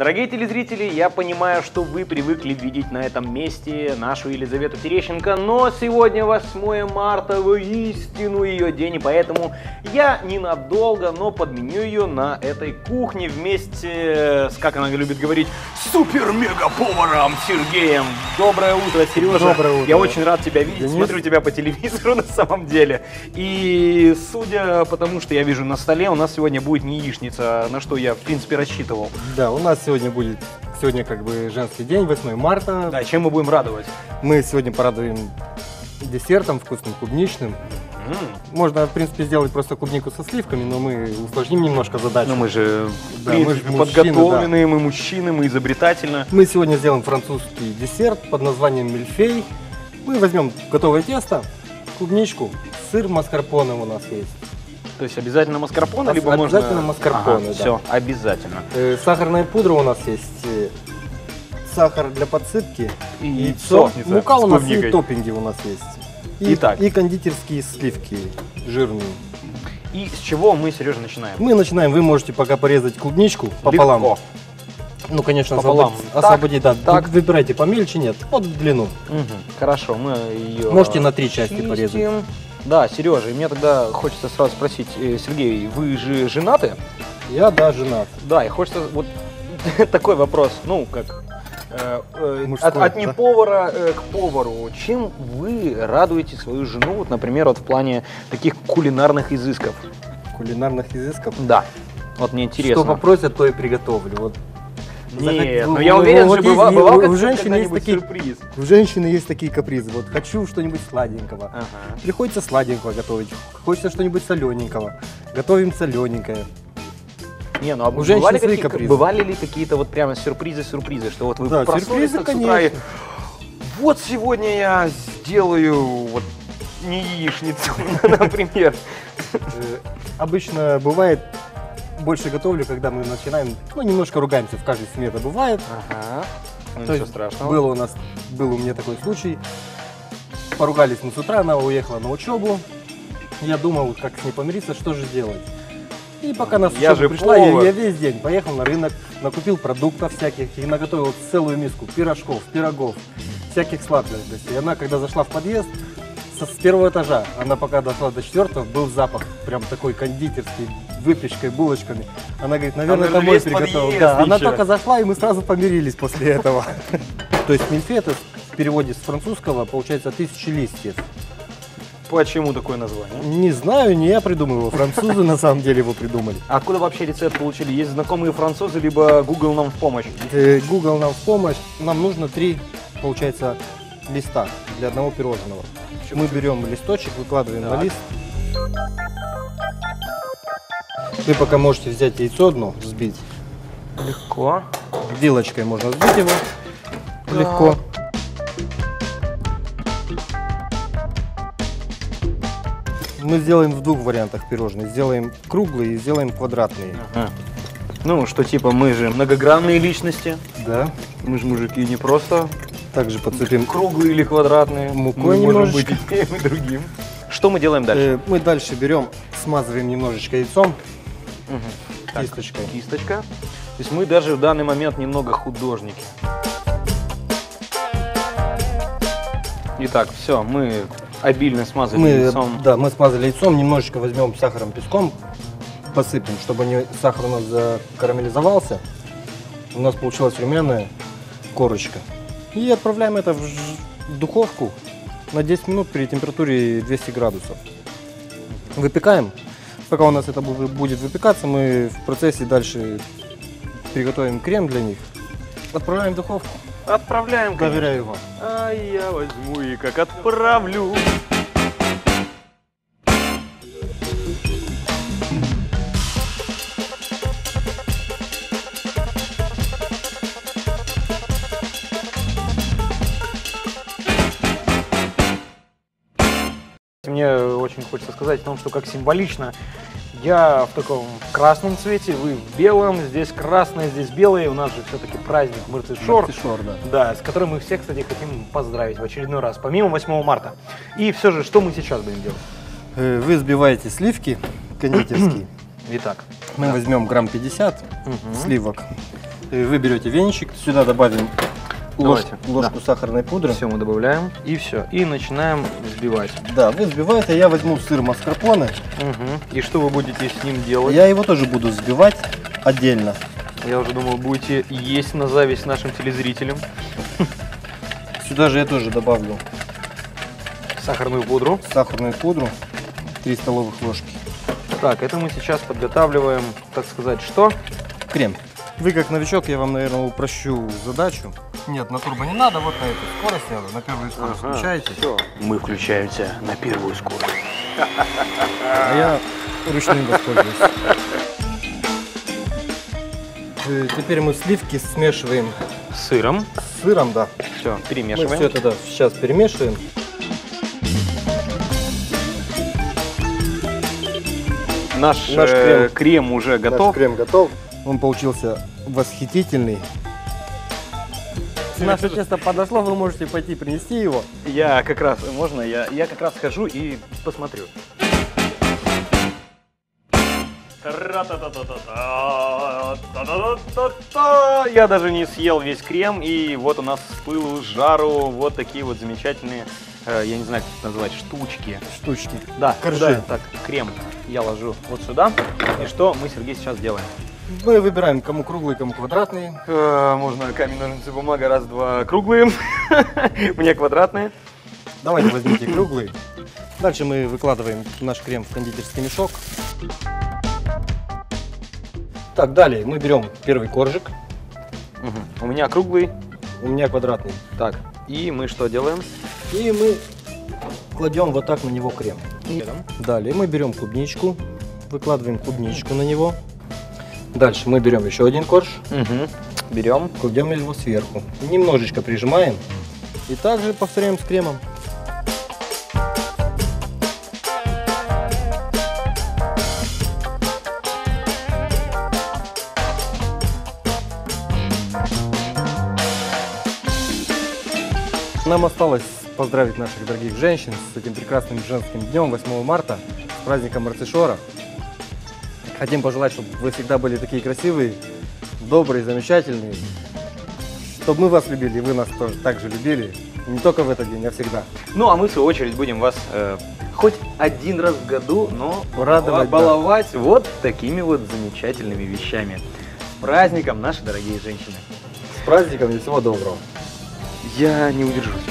Дорогие телезрители, я понимаю, что вы привыкли видеть на этом месте нашу Елизавету Терещенко, но сегодня 8 марта, воистину ее день, и поэтому я ненадолго, но подменю ее на этой кухне вместе с, как она любит говорить, супер-мега-поваром Сергеем. Доброе утро, Сережа. Доброе утро. Я очень рад тебя видеть, Денис. смотрю тебя по телевизору на самом деле. И судя по тому, что я вижу на столе, у нас сегодня будет не яичница, на что я, в принципе, рассчитывал. Да, у нас сегодня будет, сегодня как бы женский день, 8 марта. Да, чем мы будем радовать? Мы сегодня порадуем десертом вкусным, клубничным. М, Можно, в принципе, сделать просто клубнику со сливками, но мы усложним немножко задачу. Ну мы же, Да, мы же подготовленные, мы мужчины, мы изобретательно. Мы сегодня сделаем французский десерт под названием мильфей. Мы возьмем готовое тесто, клубничку, сыр маскарпоне у нас есть. То есть обязательно маскарпоне, Об- либо можно... обязательно маскарпоне, да. Все, обязательно. Э, сахарная пудра у нас есть, э, сахар для подсыпки, И яйцо, яйцо мука у нас и топпинги у нас есть. И, Итак. и кондитерские сливки жирные. И с чего мы, Сережа, начинаем? Мы начинаем, вы можете пока порезать клубничку пополам. Легко. Ну, конечно, Пополам. освободить, Так, освободить, да. так. Вы- Выбирайте помельче, нет, под длину. Мгм, Хорошо, мы ее... Можете на три части порезать. Да, Сережа, и мне тогда хочется сразу спросить, э, Сергей, вы же женаты? Я, да, женат. Да, и хочется вот такой вопрос, ну, как э, э, Мужской, от, от да? неповара э, к повару. Чем вы радуете свою жену, вот, например, вот в плане таких кулинарных изысков? Кулинарных изысков. Да, вот мне интересно. Что попросят, то и приготовлю. Вот. Нет, Захот- ну я уверен, вот же есть- быва- бывал у как- женщин есть такие- сюрприз. У женщины есть такие капризы. Вот хочу что-нибудь сладенького. Ага. Приходится сладенького готовить. Хочется что-нибудь солененького. Готовим солененькое. Не, ну а У бывали, какие- капризы. бывали ли какие-то вот прямо сюрпризы-сюрпризы, что вот вы Да, проснулись сюрпризы, так с утра и, конечно. вот сегодня я сделаю вот не яичницу, например. Э, Обычно бывает, больше готовлю, когда мы начинаем, ну, немножко ругаемся, в каждой семье это бывает. Ага. Ну, То ничего есть страшного. Было у нас, был у меня такой случай. Поругались мы с утра, она уехала на учебу. Я думал, как с ней помириться, что же делать. И пока она с Я же пришла, я, я весь день поехал на рынок, накупил продуктов всяких и наготовил целую миску пирожков, пирогов, всяких сладостей. И она, когда зашла в подъезд, со- с первого этажа, она пока дошла до четвертого, был запах прям такой кондитерский, выпечкой, булочками. Она говорит, наверное, Она это мой приготовил. подъезд Да, она еще. только зашла, и мы сразу помирились после этого. То есть это в переводе с французского получается тысячи листьев. Почему такое название? Не знаю, не я придумал его, французы на самом деле его придумали. А Откуда вообще рецепт получили? Есть знакомые французы, либо Google нам в помощь? Э, Google нам в помощь. Нам нужно три, получается, листа для одного пирожного. Мы берем листочек, выкладываем Так. на лист. Вы пока можете взять яйцо одно, взбить. Легко. Вилочкой можно взбить его легко. Мы сделаем в двух вариантах пирожные. Сделаем круглые и сделаем квадратные. Ага. Ну, что типа мы же многогранные личности. Да. Мы же мужики не просто Также подсыпем. круглые или квадратные. Мукой мы можем быть немножечко. и тем, и другим. Что мы делаем дальше? Э, Мы дальше берем, смазываем немножечко яйцом, Мгм. Так. кисточкой. Кисточка. То есть мы даже в данный момент немного художники. Итак, все, мы обильно смазали Мы, яйцом. да, мы смазали яйцом, немножечко возьмем сахаром, песком, посыпем, чтобы не, сахар у нас закарамелизовался. У нас получилась румяная корочка. И отправляем это в духовку на 10 минут при температуре 200 градусов. Выпекаем. Пока у нас это бу- будет выпекаться, мы в процессе дальше приготовим крем для них. Отправляем в духовку. Отправляем. Доверяю вам. А я возьму и как отправлю. Мне очень хочется сказать о том, что как символично я в таком красном цвете, вы в белом, здесь красное, здесь белое, у нас же все-таки праздник Мыртышор. Мартишор, да. Да, с которым мы все, кстати, хотим поздравить в очередной раз, помимо 8 марта. И все же, что мы сейчас будем делать? Э, Вы взбиваете сливки кондитерские. Итак. Мы возьмем грамм 50 Мгм. сливок. И Вы берете венчик, сюда добавим Давайте, ложку сахарной пудры. Все мы добавляем. И все. И начинаем взбивать. Да, вы взбиваете, я возьму сыр маскарпоне. Мгм. И что вы будете с ним делать? Я его тоже буду взбивать отдельно. Я уже думал, будете есть на зависть нашим телезрителям. Сюда же я тоже добавлю Сахарную пудру. сахарную пудру, 3 столовых ложки. Так, это мы сейчас подготавливаем, так сказать, что? Крем. Вы как новичок, я вам, наверное, упрощу задачу. Нет, на турбо не надо, вот на эту скорость надо, на первую скорость включаете. Все. Мы включаемся на первую скорость. А я ручным воспользуюсь. Э, Теперь мы сливки смешиваем С сыром. с сыром, да. Все, Мы перемешиваем. все это да, сейчас перемешиваем. Наш, Наш э, крем. крем уже готов. Наш крем готов. Он получился восхитительный. Наше тесто подошло, вы можете пойти принести его. Я как раз, можно, я, я как раз схожу и посмотрю. Я даже не съел весь крем, и вот у нас с пылу, с жару вот такие вот замечательные, э, я не знаю, как это назвать, штучки. Штучки. Да, Коржи. куда? Так, крем я ложу вот сюда. И что мы, Сергей, сейчас делаем? Мы выбираем, кому круглый, кому квадратный. Э, Можно камень, ножницы, бумага, раз, два, круглые. Мне квадратные. Давайте возьмите круглый. Дальше мы выкладываем наш крем в кондитерский мешок. Так, далее мы берем первый коржик. У меня круглый. У меня квадратный. Так, и мы что делаем? И мы кладем вот так на него крем. Далее мы берем клубничку, выкладываем клубничку на него. Дальше мы берем еще один корж, Угу. Берем. кладем его сверху. Немножечко прижимаем. И также повторяем с кремом. Нам осталось поздравить наших дорогих женщин с этим прекрасным женским днем 8 марта, с праздником Марцишора. Хотим пожелать, чтобы вы всегда были такие красивые, добрые, замечательные, чтобы мы вас любили, и вы нас тоже так же любили. Не только в этот день, а всегда. Ну, а мы, в свою очередь, будем вас э, хоть один раз в году, но Радовать, да. баловать вот такими вот замечательными вещами. С праздником, наши дорогие женщины. С праздником и всего доброго. Я не удержусь.